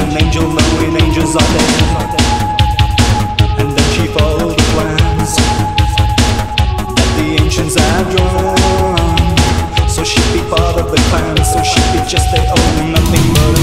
An angel knowing angels are there. And the chief of the That the ancients drawn. So she'd be part of the clan So she'd just their own, nothing but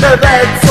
the beds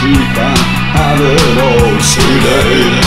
her can have it all today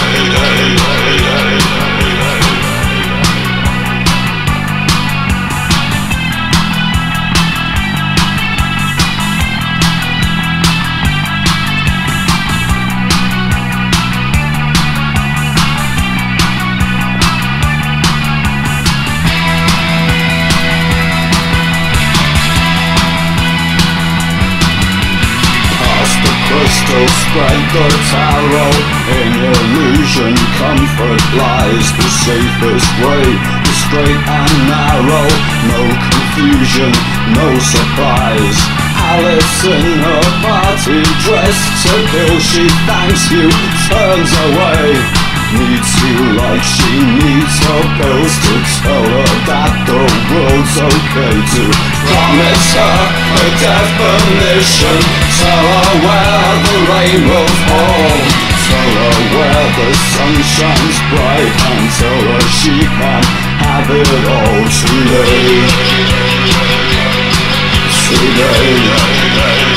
the tarot In illusion. Comfort lies the safest way. The straight and narrow, no confusion, no surprise. Alice in her party dress to kill She thanks you, turns away needs you like she needs her pills to tell her that the world's okay to promise her a definition. Tell her where the rain will fall tell her where the sun shines bright and tell her she can have it all today. Today